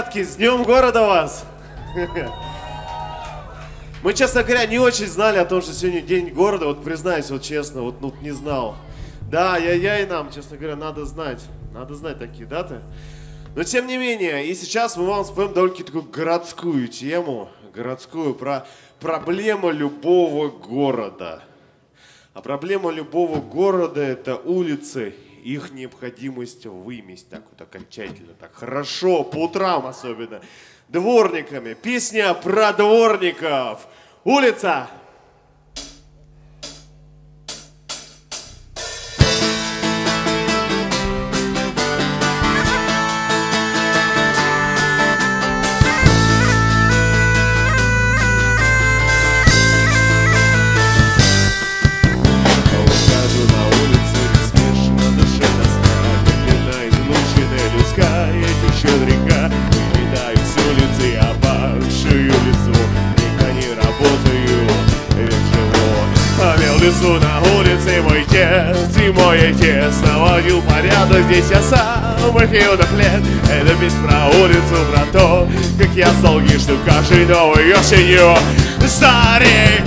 Ребятки! С Днем города вас! Мы, честно говоря, не очень знали о том, что сегодня день города. Вот признаюсь, вот честно, вот ну, не знал. Да, я, я и нам, честно говоря, надо знать. Надо знать такие даты. Но тем не менее, и сейчас мы вам споем довольно такую городскую тему. Городскую, про проблему любого города. А проблема любого города это улицы их необходимость выместь так вот окончательно, так хорошо, по утрам особенно, дворниками. Песня про дворников. Улица каждой новой осенью Старей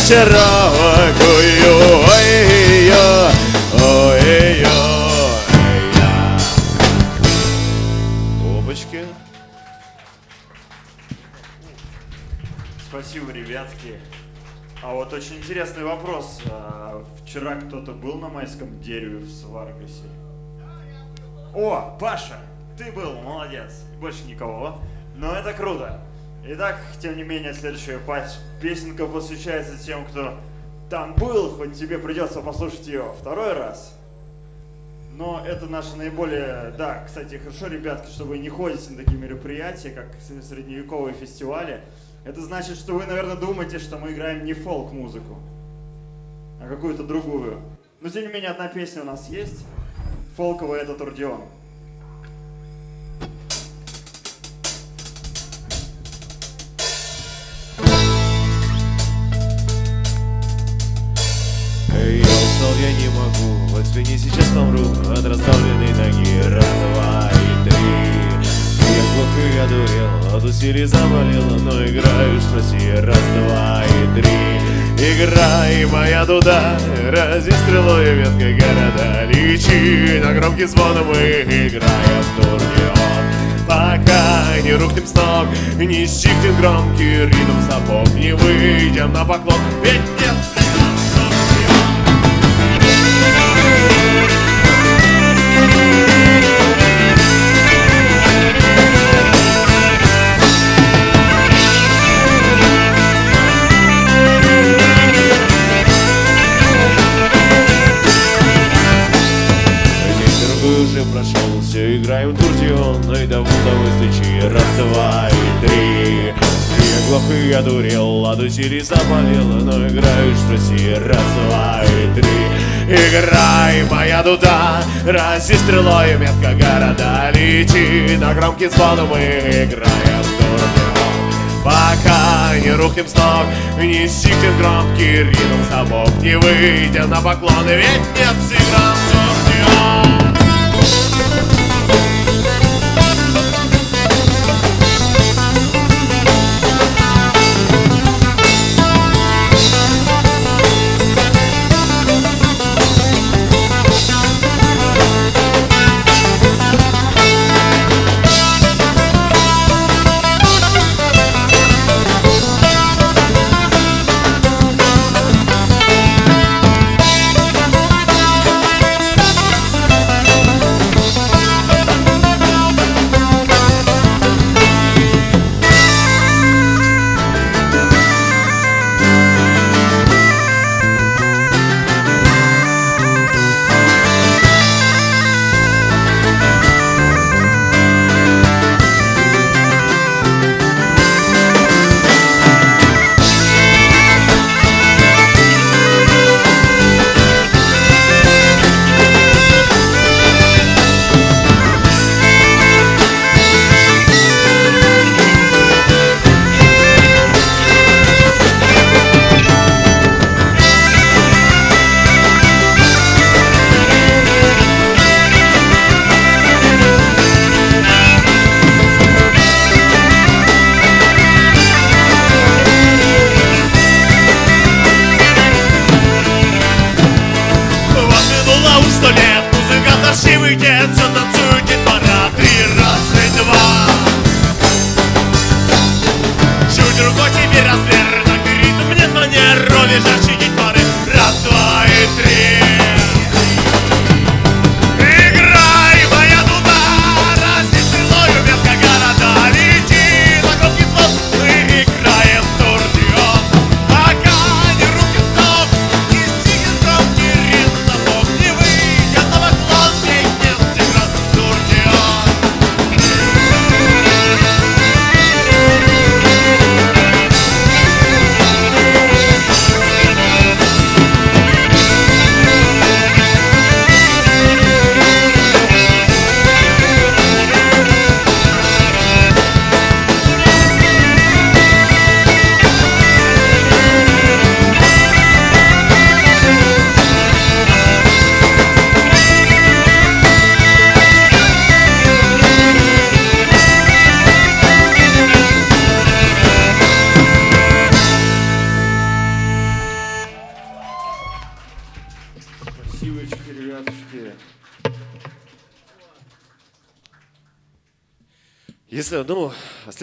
широкую, ой-ё, ой-ё, Опачки. Спасибо, ребятки. А вот очень интересный вопрос. А, вчера кто-то был на майском дереве в Сваргасе? О, Паша, ты был, молодец. Больше никого. Но это круто. Итак, тем не менее, следующая песенка посвящается тем, кто там был, хоть тебе придется послушать ее второй раз. Но это наше наиболее... Да, кстати, хорошо, ребятки, что вы не ходите на такие мероприятия, как средневековые фестивали. Это значит, что вы, наверное, думаете, что мы играем не фолк-музыку, а какую-то другую. Но, тем не менее, одна песня у нас есть. Фолковая — это Турдион. я не могу. Вот спине сейчас помру. От расставленной ноги Раз, два и три. Я глух и одурел, от усилий заболела Но играю, спроси, раз, два и три. Играй, моя туда, рази стрелой ветка города Лечи на громкий звон, мы играем в турнион Пока не рухнем с ног, не стихнет громкий ритм сапог Не выйдем на поклон, ведь нет уже прошел, все играем в дурдион, ну и до волновой свечи, раз, два и три. Я глух и одурел, от усилий заболела Но играешь в России Раз, два и три. Играй, моя дуда Рази стрелой метка города Лети. На громкий звон Мы играем дурдион Пока не рухнем с ног Не стихнет громкий ритм сапог Не выйдя на поклоны Ведь нет сигнал дурдион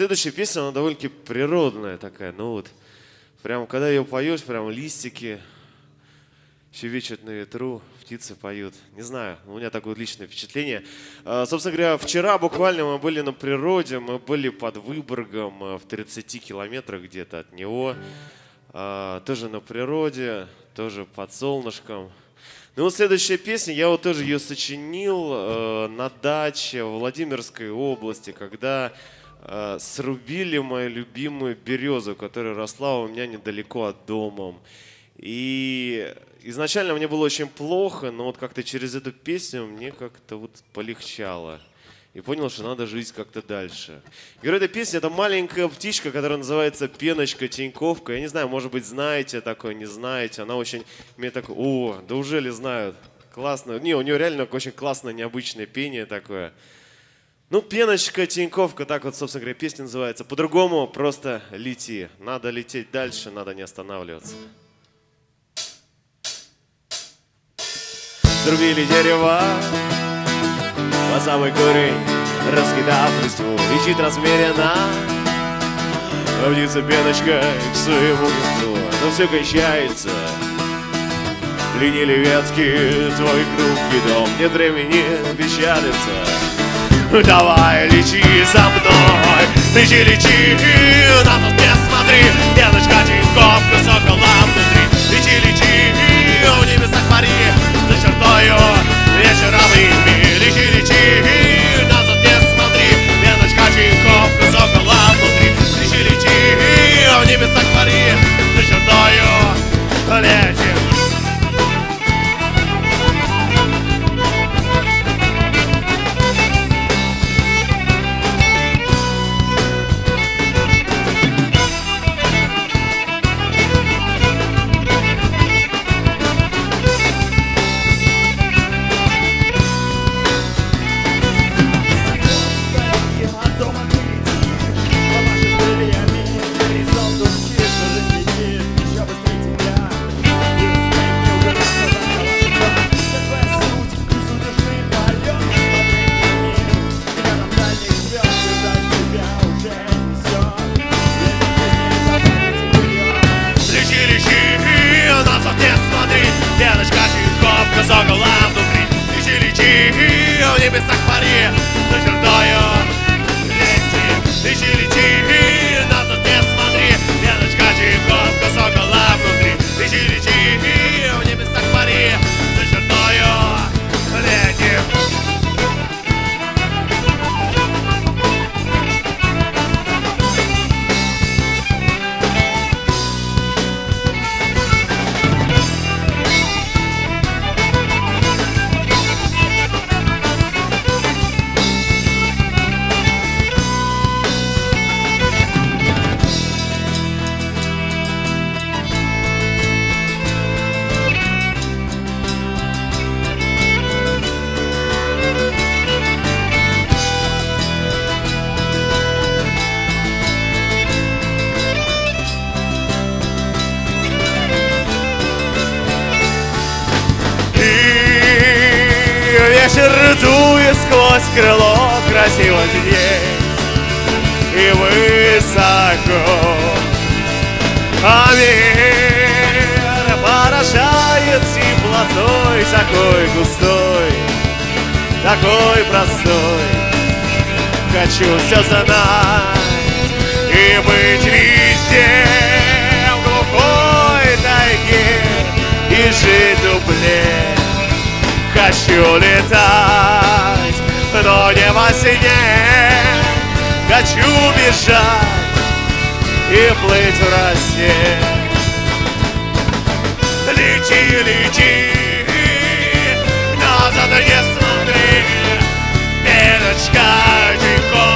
следующая песня, она довольно-таки природная такая, ну вот, прям, когда ее поешь, прям листики щебечут на ветру, птицы поют. Не знаю, у меня такое личное впечатление. А, собственно говоря, вчера буквально мы были на природе, мы были под Выборгом, а, в 30 километрах где-то от него. А, тоже на природе, тоже под солнышком. Ну вот следующая песня, я вот тоже ее сочинил э, на даче в Владимирской области, когда э, срубили мою любимую березу, которая росла у меня недалеко от дома. И изначально мне было очень плохо, но вот как-то через эту песню мне как-то вот полегчало. И понял, что надо жить как-то дальше. И говорю, эта песня, это маленькая птичка, которая называется Пеночка Тиньковка. Я не знаю, может быть, знаете такое, не знаете. Она очень, мне так, о, да уже ли знают. Классно. Не, у нее реально очень классное, необычное пение такое. Ну, Пеночка Тиньковка, так вот, собственно говоря, песня называется. По-другому просто лети. Надо лететь дальше, надо не останавливаться. Срубили дерево, по самый корень, раскидав листву, летит размеренно. Птица пеночка к своему месту, но все кончается. Пленили ветки, твой хрупкий дом, нет времени печалиться. Давай, лети за мной, лети, лети, на тут не смотри, пеночка Тиньковка, сокола внутри. Лети, лети, в небесах пари, за чертою вечеровыми. Лети, небесах плыть в росе Лети, лети, назад не смотри Веточка чайков,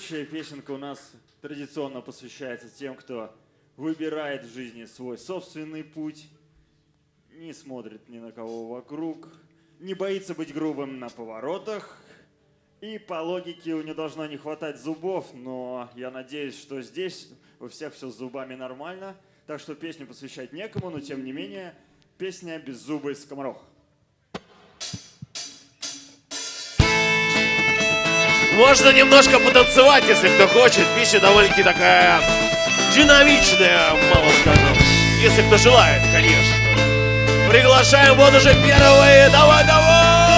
Следующая песенка у нас традиционно посвящается тем, кто выбирает в жизни свой собственный путь, не смотрит ни на кого вокруг, не боится быть грубым на поворотах, и по логике у него должно не хватать зубов, но я надеюсь, что здесь у всех все с зубами нормально, так что песню посвящать некому, но тем не менее песня «Беззубый скоморох». Можно немножко потанцевать, если кто хочет. Песня довольно-таки такая динамичная, мало скажем. Если кто желает, конечно. Приглашаем вот уже первые. Давай, давай!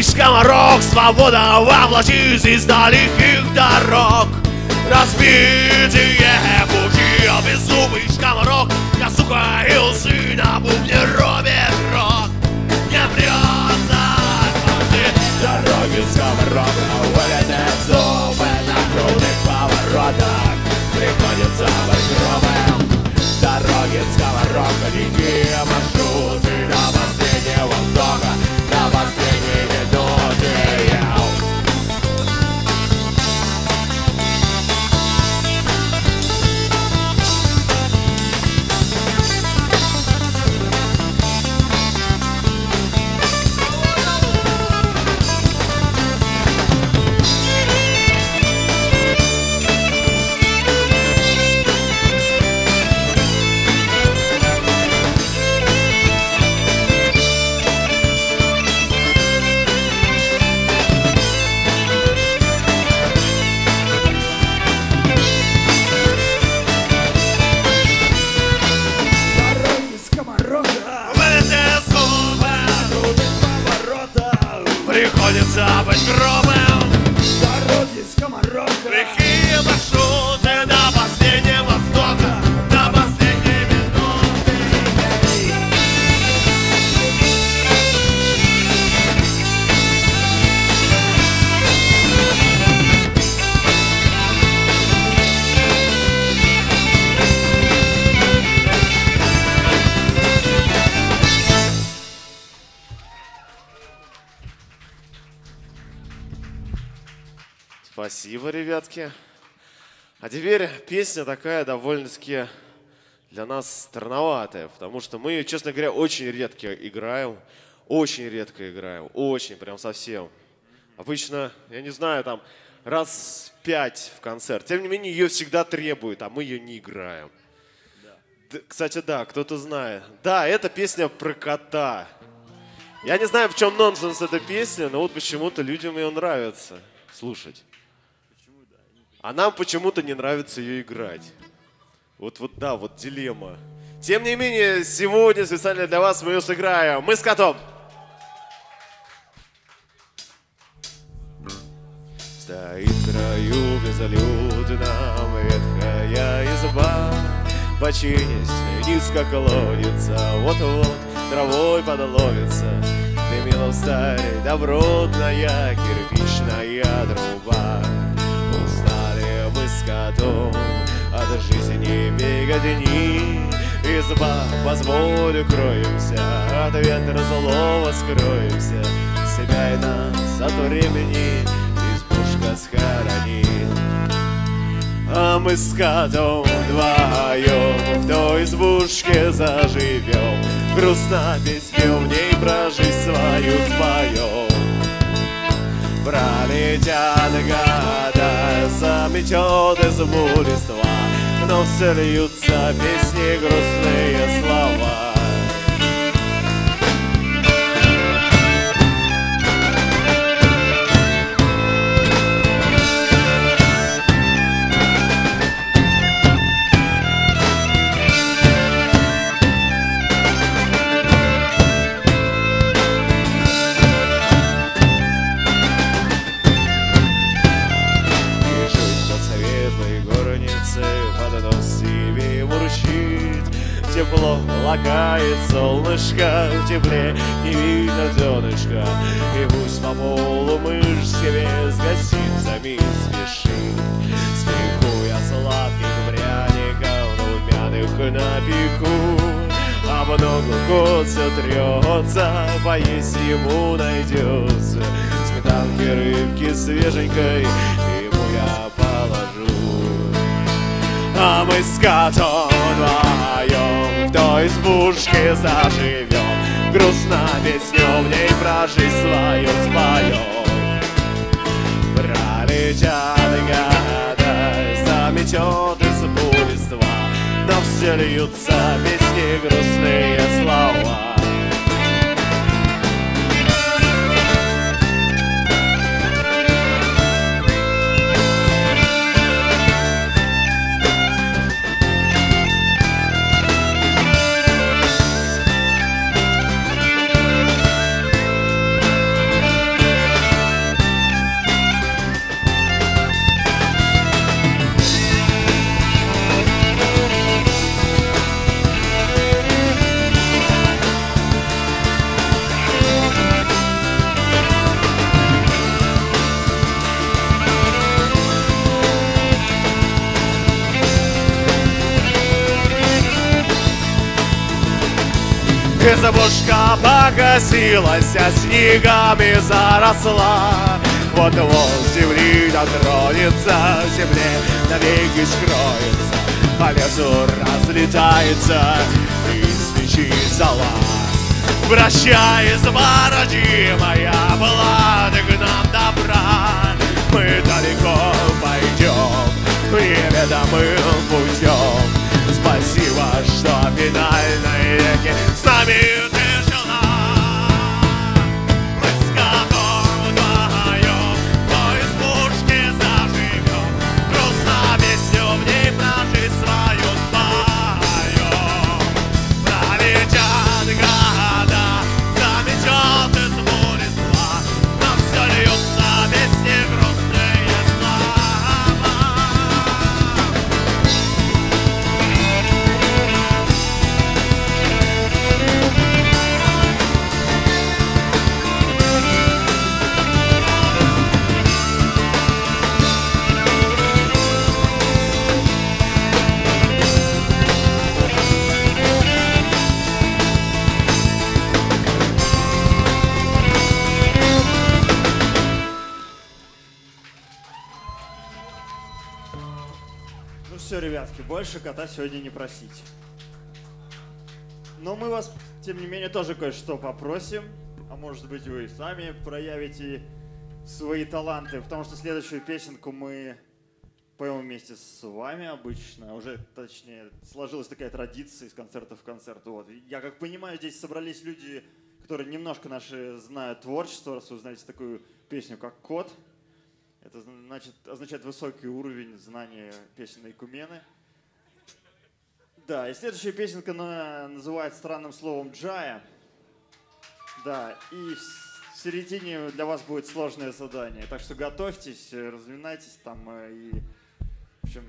Беззубый скоморок, свобода во влачи из далеких дорог. Разбитые пути, а беззубый скоморок, я, сука, и усы на бубне робит рот. Не прется Дороги скоморока, вылетят зубы на крутых поворотах. Приходится быть грубым. Дороги скоморока, линии маршруты до последнего вздоха, до последней Ребятки. А теперь песня такая довольно-таки для нас странноватая, потому что мы, честно говоря, очень редко играем. Очень редко играем. Очень, прям совсем. Обычно, я не знаю, там раз пять в концерт. Тем не менее, ее всегда требуют, а мы ее не играем. Да, кстати, да, кто-то знает. Да, это песня про кота. Я не знаю, в чем нонсенс эта песня, но вот почему-то людям ее нравится слушать. А нам почему-то не нравится ее играть. Вот, вот, да, вот дилемма. Тем не менее, сегодня специально для вас мы ее сыграем. Мы с котом. Стоит в краю безлюдно ветхая изба, Починясь, низко клонится, вот-вот травой подловится. Дымила в старе добротная кирпичная труба. Котом от жизни беготни. Изба, позволю, кроемся, от ветра злого скроемся. Себя и нас от времени избушка схоронит. А мы с котом вдвоем в той избушке заживем Грустно песню в ней прожить свою споем Пролетят года, заметет избу листва Но все льются песни грустные слова тепло лакает солнышко В тепле не видно донышка И пусть по полу мышь себе с гостинцами спешит. Смехуя сладких пряников румяных на пику. А в ногу кот все трется Поесть ему найдется Сметанки, рыбки свеженькой Ему я положу. А мы с котом вдвоем той избушке заживем Грустно песню в ней прожить свою споем Пролетят года, заметет избу листва Но все льются песни грустные слова Избушка погасилась, а снегами заросла. Вот-вот земли дотронется, земле навеки скроется. По лесу разлетается из печи зола. Прощай, изба родимая, была ты к нам добра. Мы далеко пойдем, неведомым путем Спасибо, что финальной реки с ребятки, больше кота сегодня не просите. Но мы вас, тем не менее, тоже кое-что попросим. А может быть, вы сами проявите свои таланты, потому что следующую песенку мы поем вместе с вами обычно. Уже, точнее, сложилась такая традиция из концерта в концерт. Вот. Я как понимаю, здесь собрались люди, которые немножко наши знают творчество, раз вы знаете такую песню, как «Кот». Это значит, означает высокий уровень знания песенной кумены. Да, и следующая песенка называется странным словом «Джая». Да, и в середине для вас будет сложное задание. Так что готовьтесь, разминайтесь там э, и, в общем,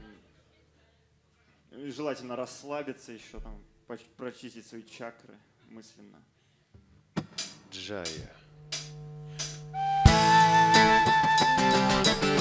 желательно расслабиться еще там, прочистить свои чакры мысленно. Джая.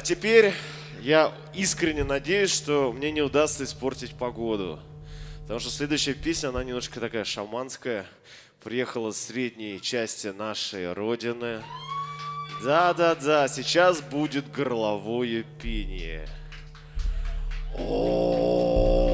А теперь я искренне надеюсь, что мне не удастся испортить погоду. Потому что следующая песня, она немножко такая шаманская. Приехала с средней части нашей родины. Да-да-да, сейчас будет горловое пение. Thank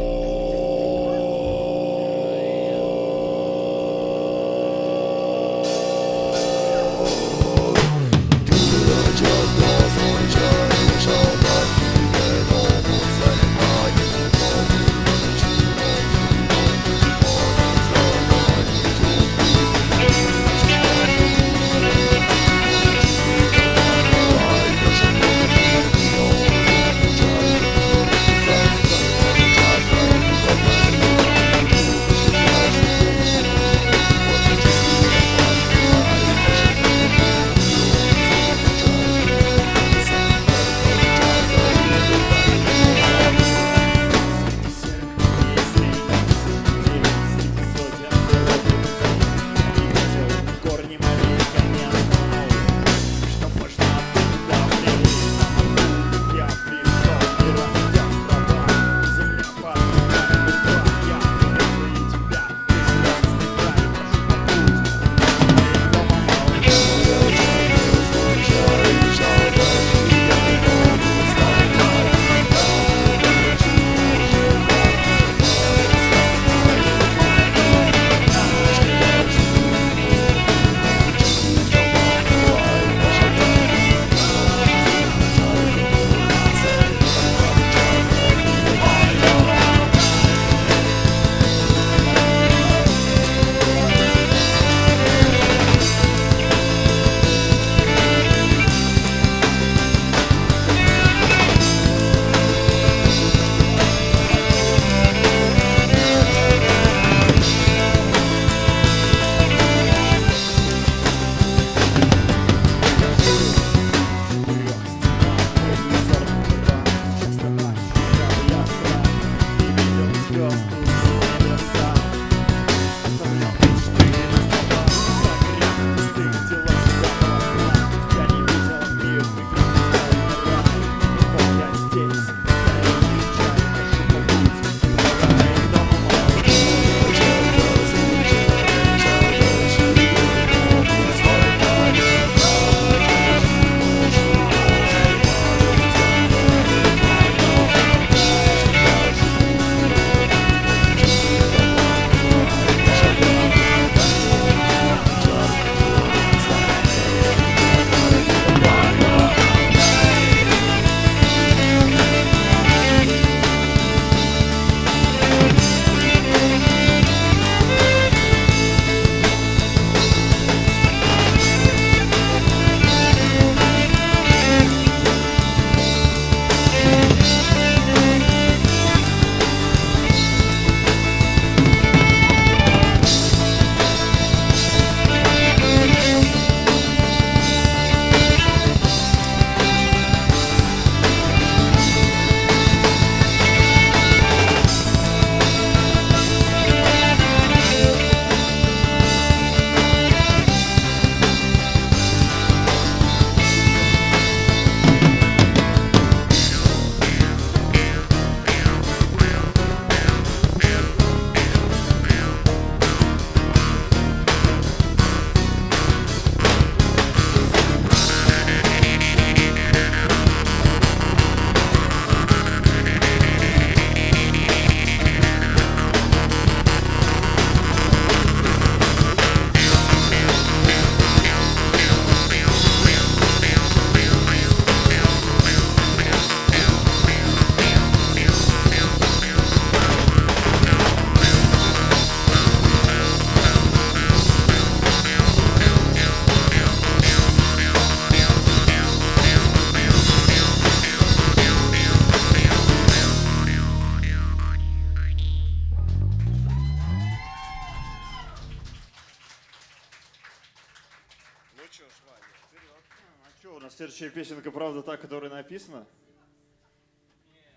песенка, правда, та, которая написана?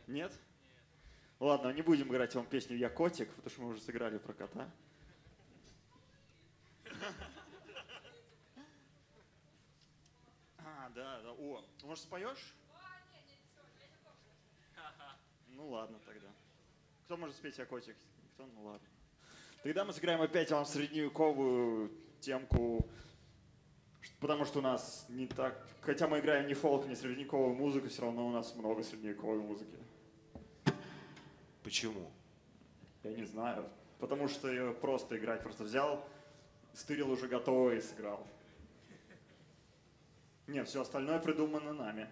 Нет? Ладно, не будем играть вам песню «Я котик», потому что мы уже сыграли про кота. А, да, да. О, может, споешь? Ну ладно тогда. Кто может спеть «Я котик»? Кто? Ну ладно. Тогда мы сыграем опять вам средневековую темку, потому что у нас не так... Хотя мы играем не фолк, не средневековую музыку, все равно у нас много средневековой музыки. Почему? Я не знаю. Потому что ее просто играть. Просто взял, стырил уже готовое и сыграл. Не, все остальное придумано нами.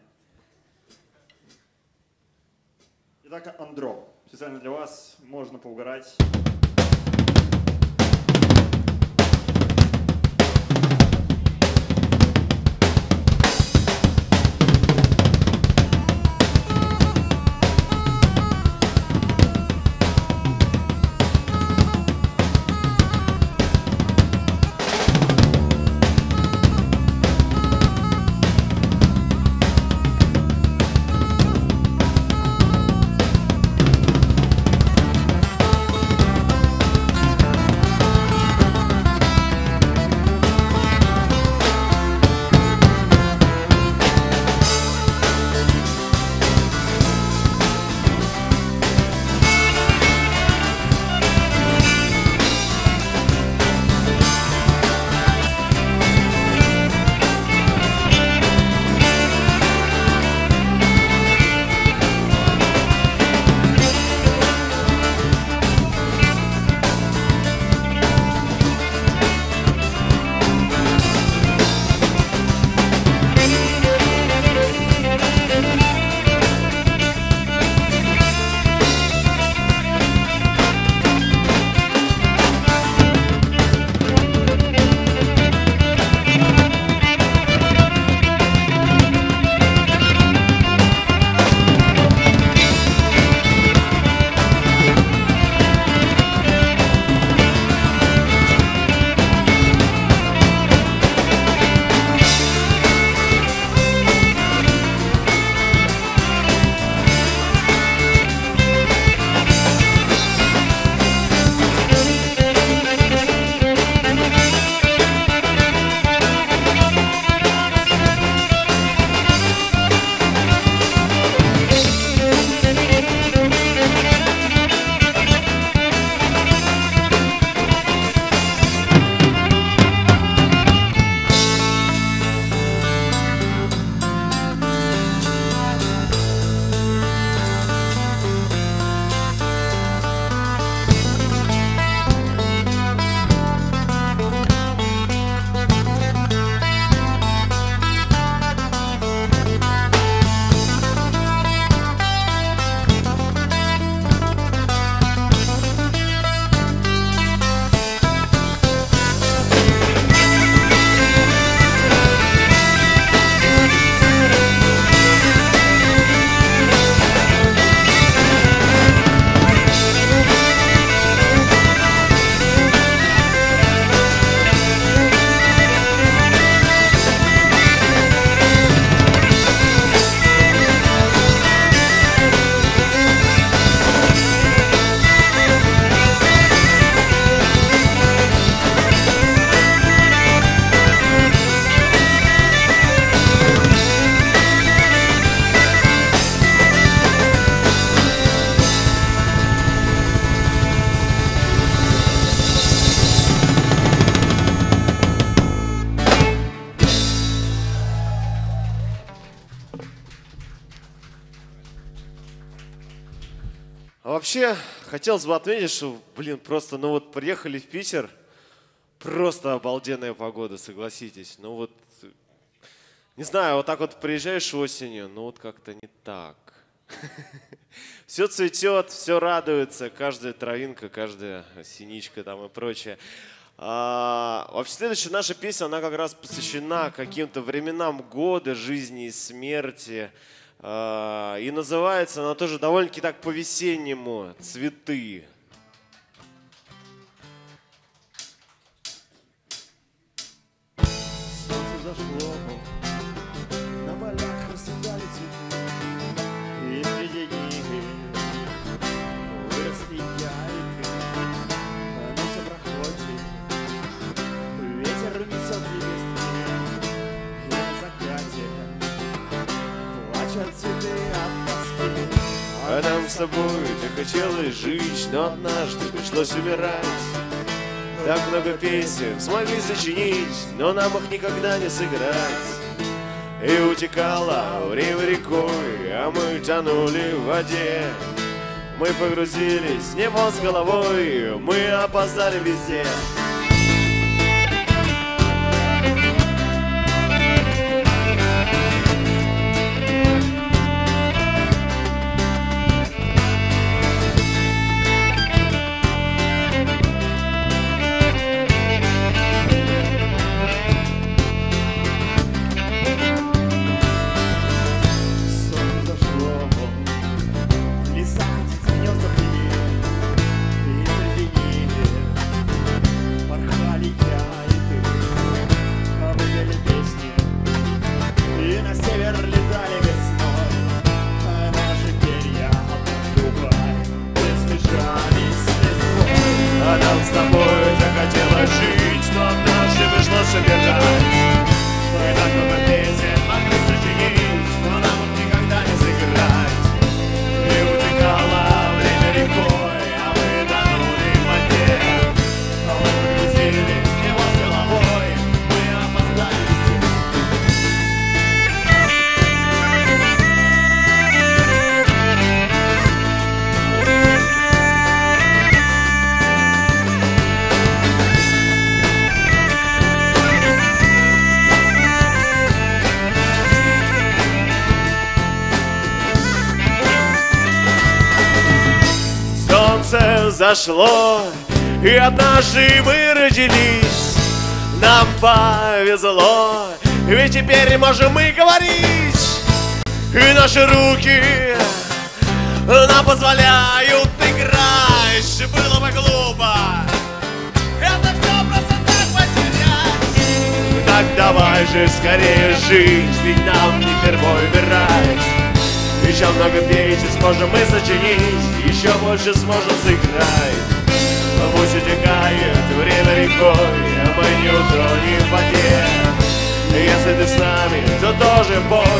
Итак, Андро. Специально для вас можно поугарать. Хотелось бы отметить, что, блин, просто, ну вот приехали в Питер, просто обалденная погода, согласитесь. Ну вот, не знаю, вот так вот приезжаешь осенью, ну вот как-то не так. Все цветет, все радуется, каждая травинка, каждая синичка там и прочее. А, вообще, следующая наша песня, она как раз посвящена каким-то временам года, жизни и смерти. А, и называется она тоже довольно-таки так по-весеннему «Цветы». Тобой так хотелось жить, но однажды пришлось умирать. Так много песен смогли сочинить, но нам их никогда не сыграть. И утекало время рекой, а мы тонули в воде. Мы погрузились в небо с головой, мы опоздали везде. Зашло, и однажды мы родились. Нам повезло, ведь теперь можем мы говорить. И наши руки нам позволяют играть. Было бы глупо это все просто так потерять. Так давай же скорее жить, ведь нам не впервой умирать. Еще много песен сможем мы сочинить, еще больше сможем сыграть. Пусть утекает время рекой, а мы не утонем в воде. Если ты с нами, то тоже бой,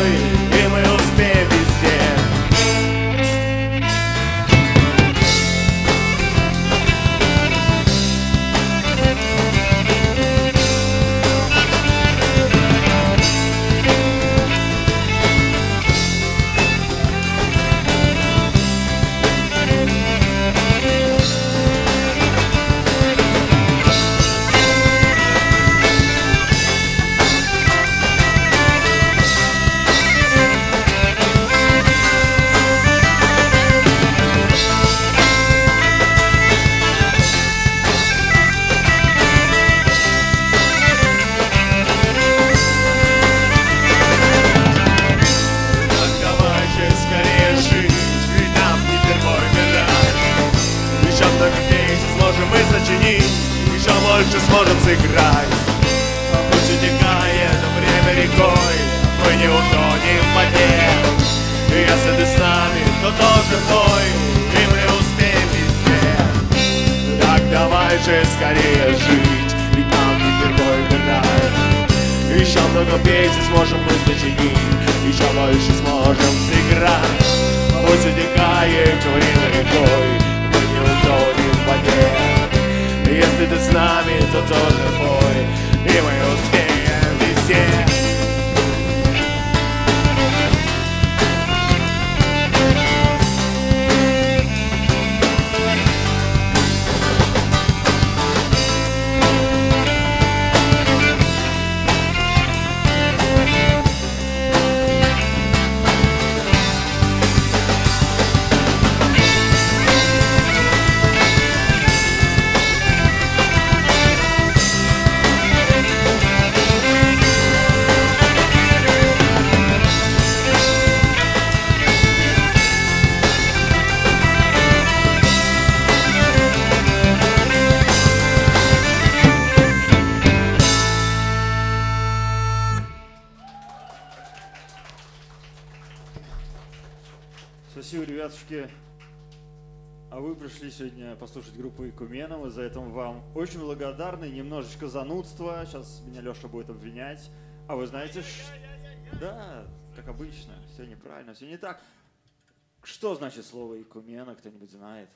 Занудства, сейчас меня Леша будет обвинять. А вы знаете, ш- да, как обычно, все неправильно, все не так. Что значит слово Икумена, кто-нибудь знает?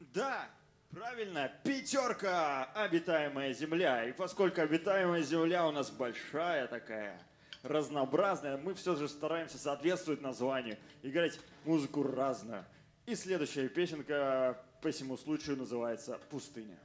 Да, правильно, пятерка, обитаемая земля. И поскольку обитаемая земля у нас большая такая, разнообразная, мы все же стараемся соответствовать названию, играть музыку разную. И следующая песенка по всему случаю называется «Пустыня».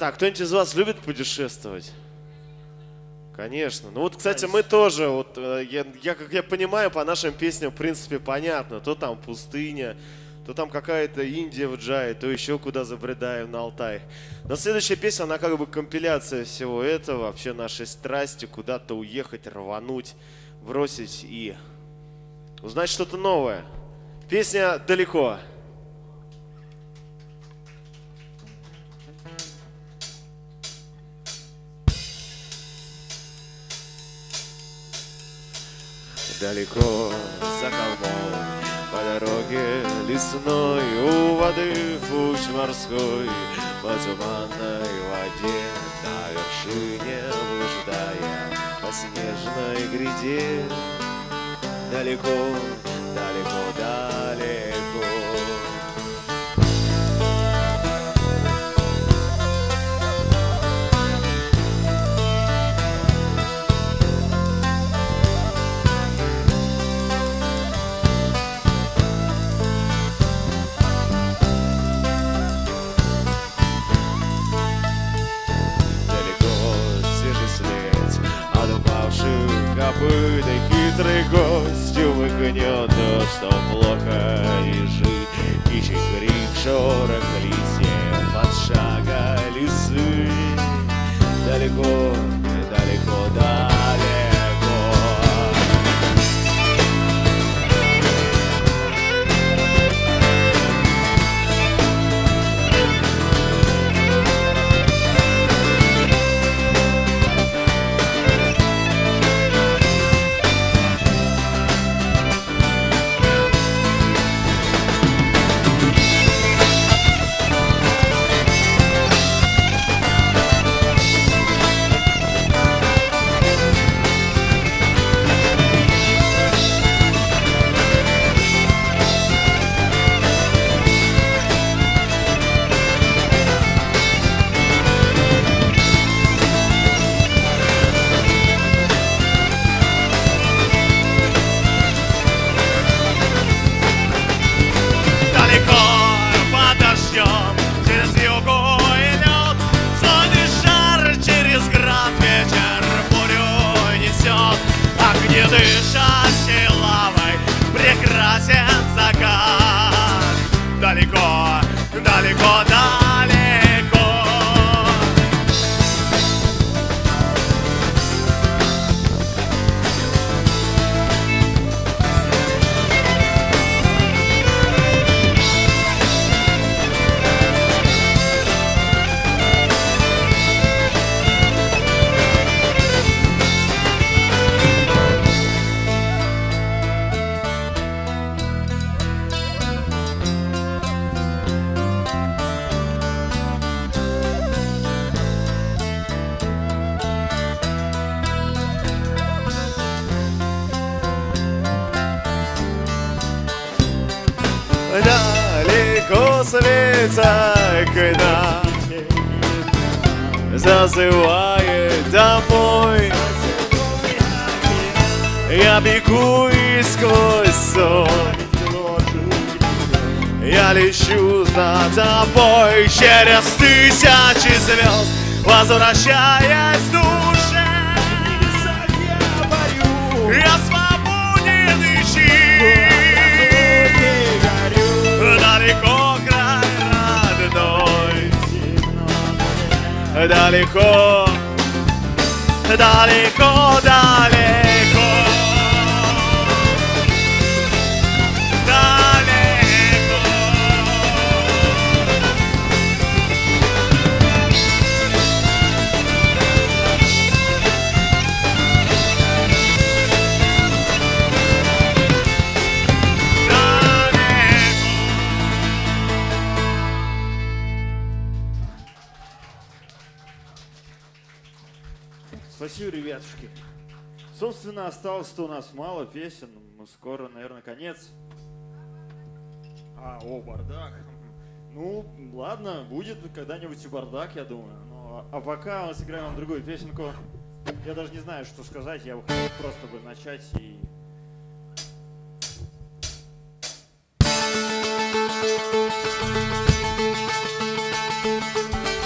Ребята, а кто-нибудь из вас любит путешествовать? Конечно. Ну вот, кстати, мы тоже, вот, э, я, я, как я понимаю, по нашим песням, в принципе, понятно. То там пустыня, то там какая-то Индия в Джае, то еще куда забредаем на Алтай. Но следующая песня, она как бы компиляция всего этого, вообще нашей страсти, куда-то уехать, рвануть, бросить и узнать что-то новое. Песня «Далеко». Далеко за холмом по дороге лесной У воды путь морской по туманной воде На вершине блуждая по снежной гряде далеко, и хитрый гость Умыкнет то, что плохо лежит Ищет крик, шорох листьев от шага лисы. Далеко, далеко, далеко Зазывает домой. Я бегу и сквозь сон Я лечу за тобой через тысячи звезд Возвращаясь в душе. Я свободен и чист Далеко Далеко, далеко, далеко Собственно, осталось-то у нас мало песен. Ну, скоро, наверное, конец. А, о, бардак. Ну, ладно, будет когда-нибудь и бардак, я думаю. Но, а пока мы сыграем вам другую песенку. Я даже не знаю, что сказать. Я бы хотел просто бы начать и... Далеко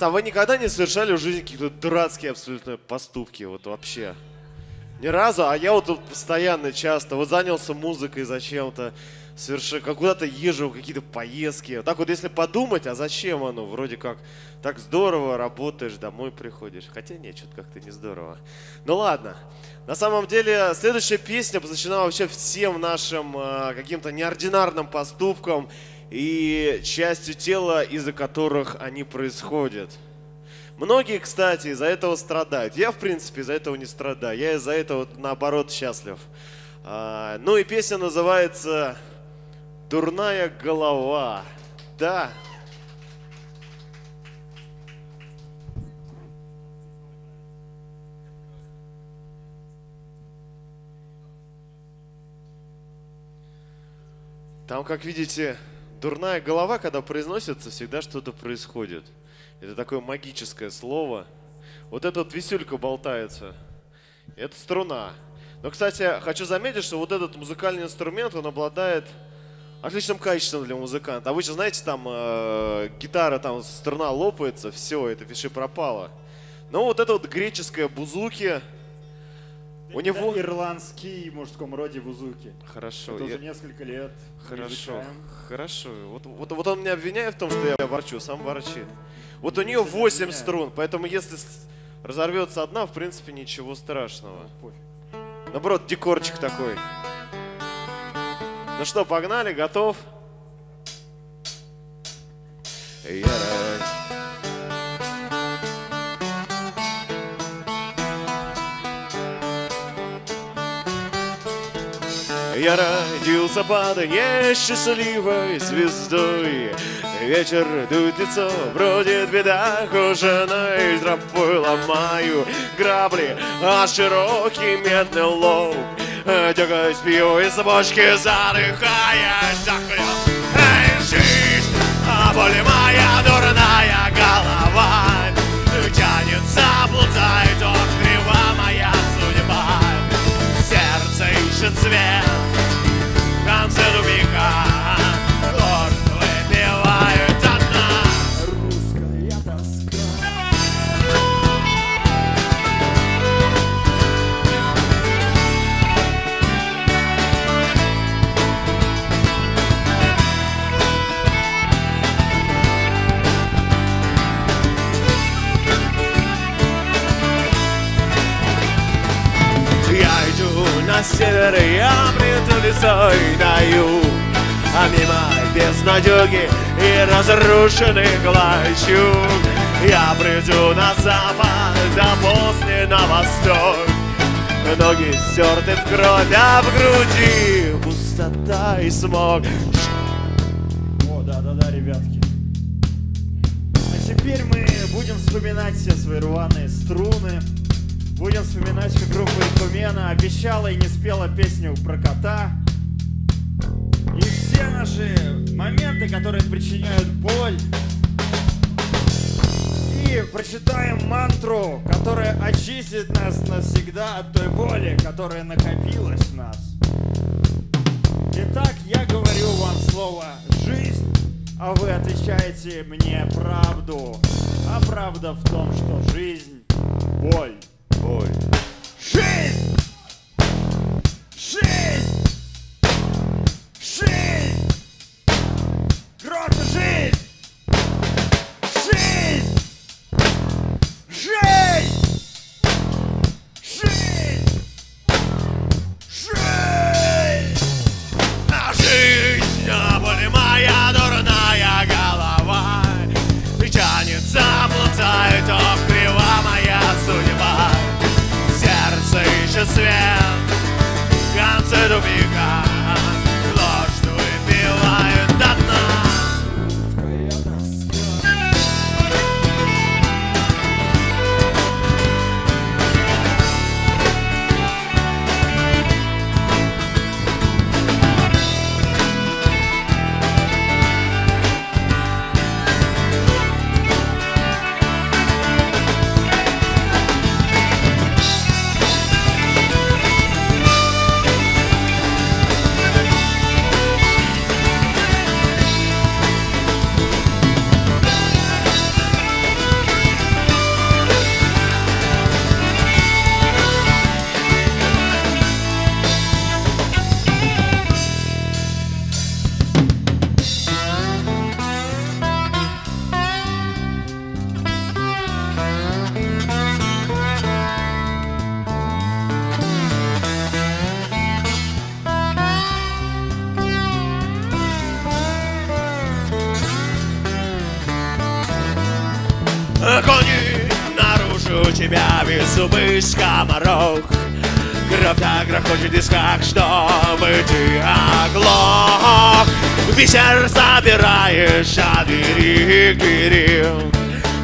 Ребята, а вы никогда не совершали в жизни какие-то дурацкие абсолютно поступки? Вот вообще. Ни разу, а я вот тут постоянно часто вот занялся музыкой зачем-то, совершил, куда-то езжу, какие-то поездки. Так вот, если подумать, а зачем оно? Вроде как так здорово работаешь, домой приходишь. Хотя нет, что-то как-то не здорово. Ну ладно. На самом деле, следующая песня посвящена вообще всем нашим э, каким-то неординарным поступкам и частью тела, из-за которых они происходят. Многие, кстати, из-за этого страдают. Я, в принципе, из-за этого не страдаю. Я из-за этого, наоборот, счастлив. А, ну и песня называется «Дурная голова». Да, Там, как видите, дурная голова, когда произносится, всегда что-то происходит. Это такое магическое слово. Вот эта вот висюлька болтается. Это струна. Но, кстати, хочу заметить, что вот этот музыкальный инструмент, он обладает отличным качеством для музыканта. А вы же знаете, там э, гитара, там струна лопается, все, это пиши пропало. Но вот это вот греческое бузуки, у него... ирландский в мужском роде бузуки. Хорошо. Это я- уже несколько лет. Хорошо, изучаем. хорошо. Вот, вот, вот он меня обвиняет в том, что я ворчу, сам ворчит. Вот у Я нее тебя не 8 обвиняю. струн, поэтому если разорвется одна, в принципе, ничего страшного. Пофиг. Наоборот, декорчик такой. Ну что, погнали, готов? Яра. Я родился под несчастливой звездой. Ветер дует лицо, бродит беда Кожаной тропой ломаю. Грабли А широкий медный лоб. Дергаюсь, пью из бочки, задыхаясь захлеб. Эй, жизнь, а боль моя дурная голова. Тянется, плутает, крива моя судьба. Сердце ищет свет на север, я приду лесой на юг А мимо безнадеги и разрушенных лачуг Я приду на запад, а после на восток Ноги стерты в кровь, а в груди пустота и смог О, да-да-да, ребятки. А теперь мы будем вспоминать все свои рваные струны. Будем вспоминать, как группа Экумена обещала и не спела песню про кота. И все наши моменты, которые причиняют боль. И прочитаем мантру, которая очистит нас навсегда от той боли, которая накопилась в нас. Итак, я говорю вам слово «жизнь», а вы отвечаете мне правду. А правда в том, что жизнь – боль. Ой. Жизнь! Бисер забираешь от двери к двери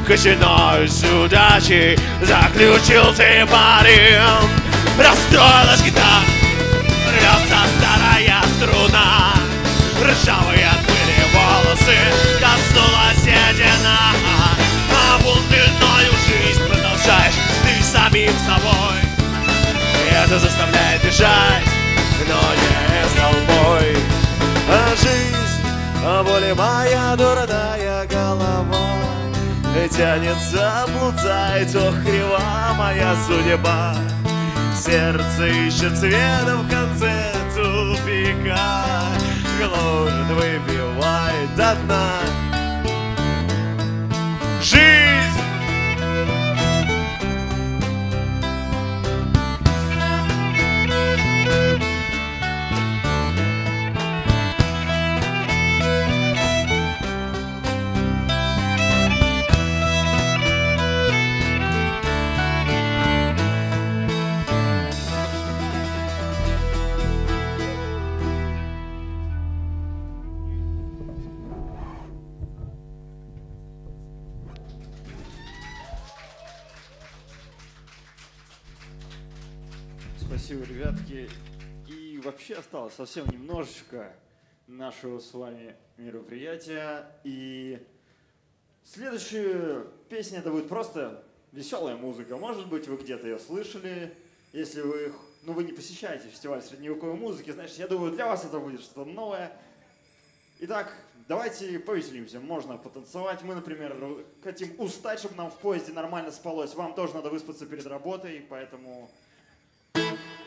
Кочаной с удачей заключил ты парень Расстроилась гитара, рвется старая струна. Ржавые от волосы коснулась седина. А бунтельную жизнь продолжаешь ты самим собой. Это заставляет дышать, но не столбой А жизнь, а воля моя дурная голова Тянется, блудает, ох, крива моя судьба Сердце ищет света в конце тупика Гложет, выпивает до дна Жизнь! Осталось совсем немножечко нашего с вами мероприятия. И следующая песня это будет просто веселая музыка. Может быть, вы где-то ее слышали. Если вы, ну, вы не посещаете фестиваль средневековой музыки, значит, я думаю, для вас это будет что-то новое. Итак, давайте повеселимся. Можно потанцевать. Мы, например, хотим устать, чтобы нам в поезде нормально спалось. Вам тоже надо выспаться перед работой, поэтому Смысл этой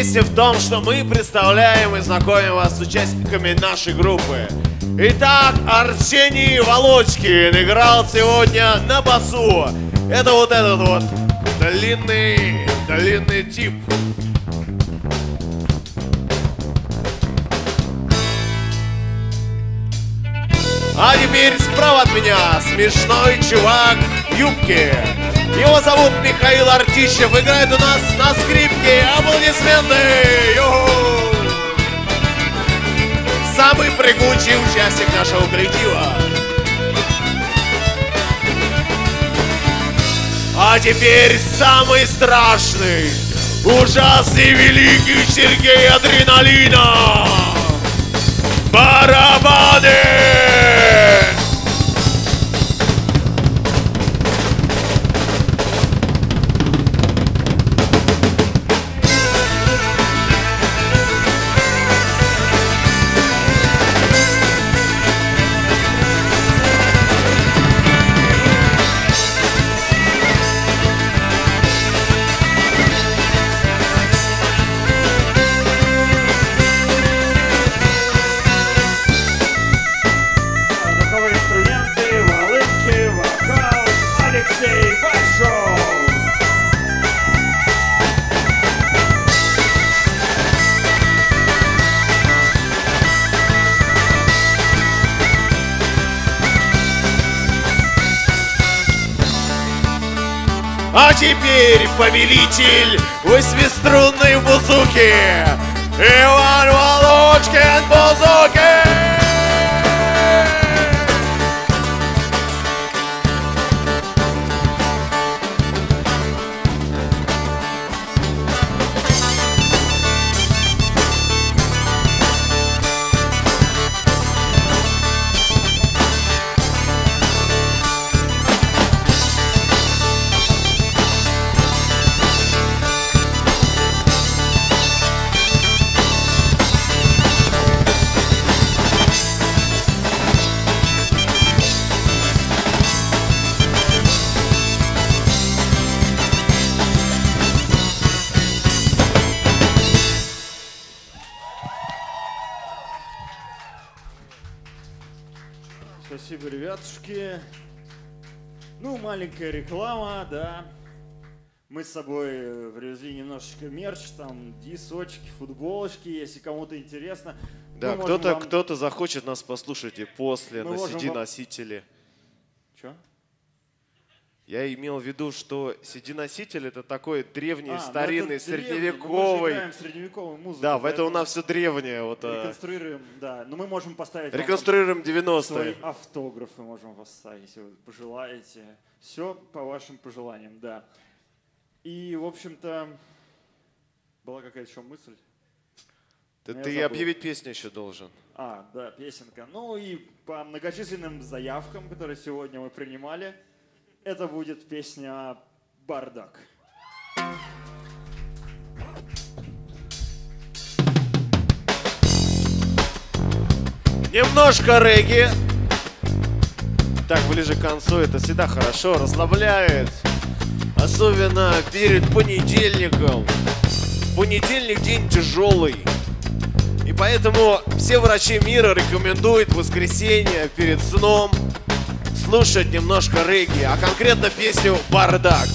песни в том, что мы представляем и знакомим вас с участниками нашей группы. Итак, Арсений Волочкин играл сегодня на басу. Это вот этот вот длинный, длинный тип. А теперь справа от меня смешной чувак в юбке. Его зовут Михаил Артищев, играет у нас на скрипке. Аплодисменты! Йо-хо! Самый прыгучий участник нашего коллектива. А теперь самый страшный, ужасный, великий Сергей Адреналина. Барабаны! А теперь повелитель восьмиструнной бузуки Иван Волочкин Бузуки! Маленькая реклама, да. Мы с собой э, привезли немножечко мерч, там дисочки, футболочки, если кому-то интересно. Да, кто-то вам- кто-то захочет нас послушать и после Мы на можем вам-. Чё? Я имел в виду, что CD-носитель это такой древний, А, ну старинный, это Мы средневековый. играем средневековую музыку. Да, в это у нас все древнее. Вот, а, Реконструируем, да. Но мы можем поставить реконструируем Свои 90-е. автографы можем вас ставить, если вы пожелаете. Все по вашим пожеланиям, да. И, в общем-то, была какая-то еще мысль. Ты, ты забыл. объявить песню еще должен. А, да, песенка. Ну и по многочисленным заявкам, которые сегодня мы принимали, это будет песня «Бардак». Немножко регги. Так, ближе к концу это всегда хорошо, расслабляет. Особенно перед понедельником. Понедельник день тяжелый. И поэтому все врачи мира рекомендуют в воскресенье перед сном слушать немножко регги, а конкретно песню «Бардак».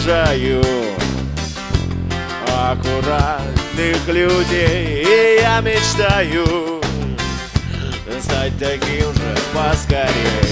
Уважаю аккуратных людей. И я мечтаю стать таким же поскорей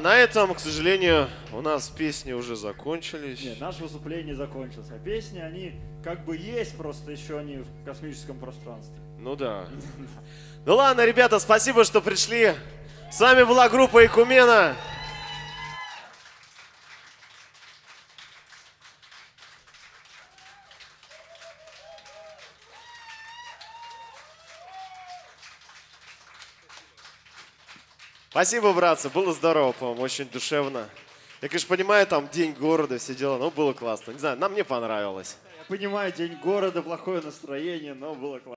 Да, на этом, к сожалению, у нас песни уже закончились. Нет, наше выступление закончилось. А песни, они как бы есть, просто еще они в космическом пространстве. Ну да. Ну ладно, ребята, спасибо, что пришли. С вами была группа Экумена. Спасибо, братцы, было здорово, по-моему, очень душевно. Я, конечно, понимаю, там день города, все дела, но было классно. Не знаю, нам мне понравилось. Я понимаю, день города, плохое настроение, но было классно.